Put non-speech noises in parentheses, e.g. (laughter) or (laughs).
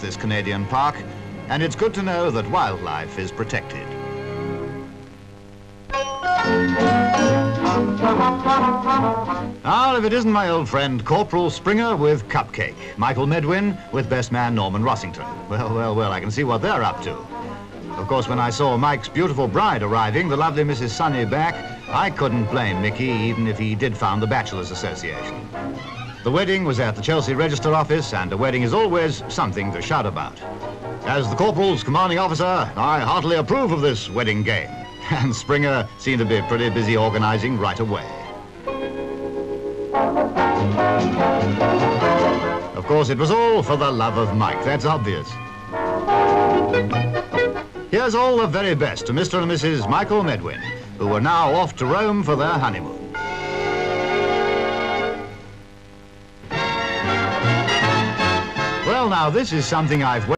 this Canadian park, and it's good to know that wildlife is protected. Now, if it isn't my old friend Corporal Springer with Cupcake, Michael Medwin with best man Norman Rossington. Well, well, well, I can see what they're up to. Of course, when I saw Mike's beautiful bride arriving, the lovely Mrs. Sunny Back, I couldn't blame Mickey, even if he did found the Bachelors Association. The wedding was at the Chelsea Register office, and a wedding is always something to shout about. As the Corporal's commanding officer, I heartily approve of this wedding game. (laughs) And Springer seemed to be pretty busy organizing right away. Of course, it was all for the love of Mike, that's obvious. Here's all the very best to Mr. and Mrs. Michael Medwin, who are now off to Rome for their honeymoon. Well, now, this is something I've...